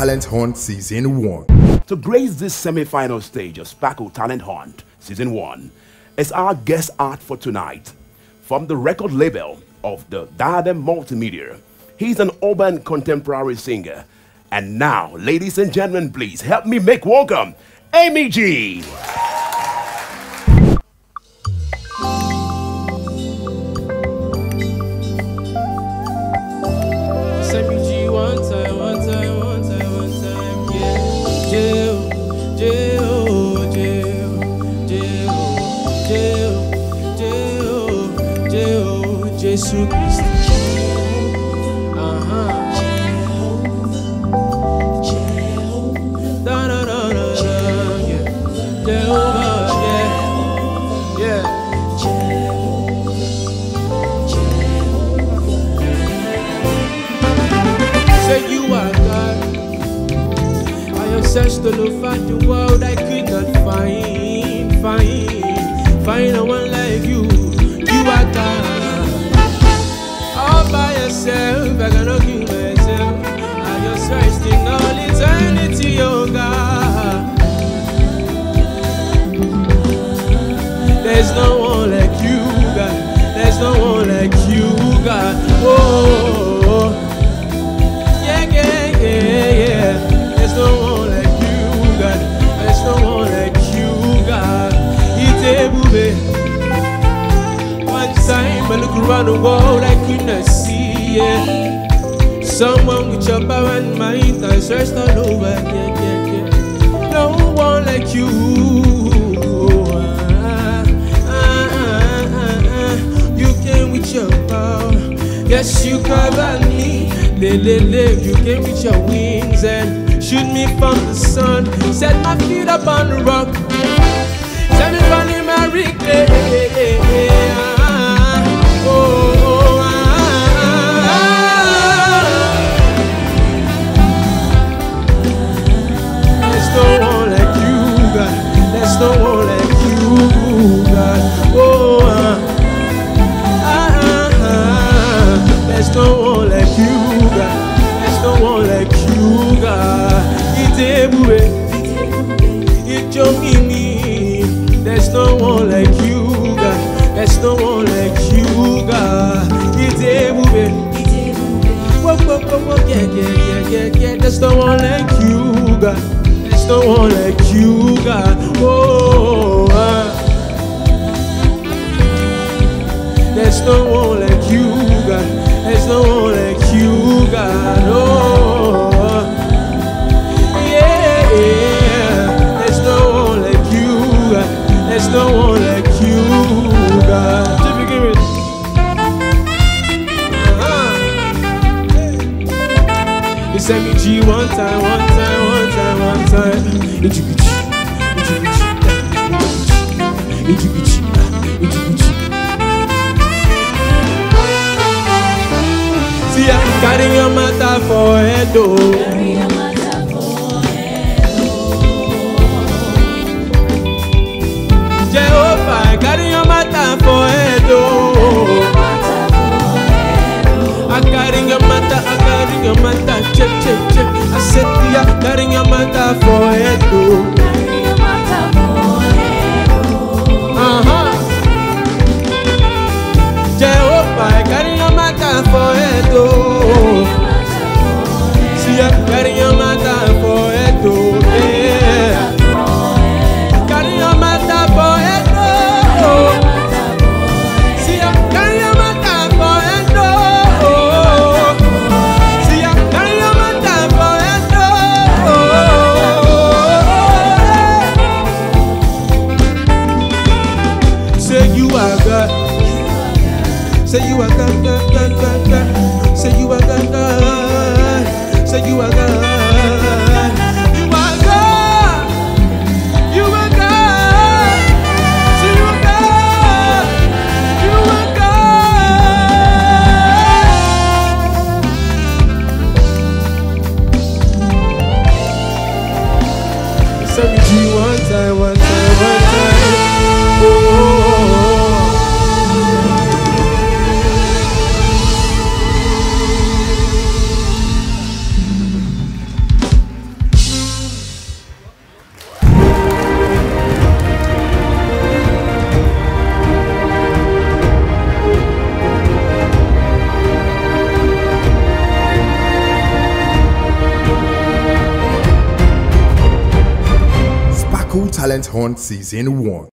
Talent Hunt Season 1. To grace this semi-final stage of Sparkle Talent Hunt Season 1 is our guest art for tonight. From the record label of the Diadem Multimedia, he's an urban contemporary singer. And now, ladies and gentlemen, please help me make welcome EmmyG. I have searched all over the world. I could not find, find, find no one There's no one like you, God. There's no one like you, God. Oh, yeah, yeah, yeah, yeah. There's no one like you, God. There's no one like you, God. It's a One time I look around the world, I could not see yeah. someone with your power and mind. I searched all over, yeah, yeah, yeah. No one like you. You came with your wings and shoot me from the sun. Set my feet up on the rock. Set me running my regret. There's no one like you, God. There's no one like you, God. Oh, ah. There's no one like you, God. There's no one like you, God. Oh, send one time, one time, one time, one time. Ijukichi, ijukichi, ijukichi, ijukichi. See, I carry your matter for head, oh. Jehovah, carry your matter for head, oh. I carry your matter, I carry your matter, check. I said, yeah, carry your matter for head, oh. Uh-huh. Jehovah, I carry your matter for head, Talent Hunt Season 1.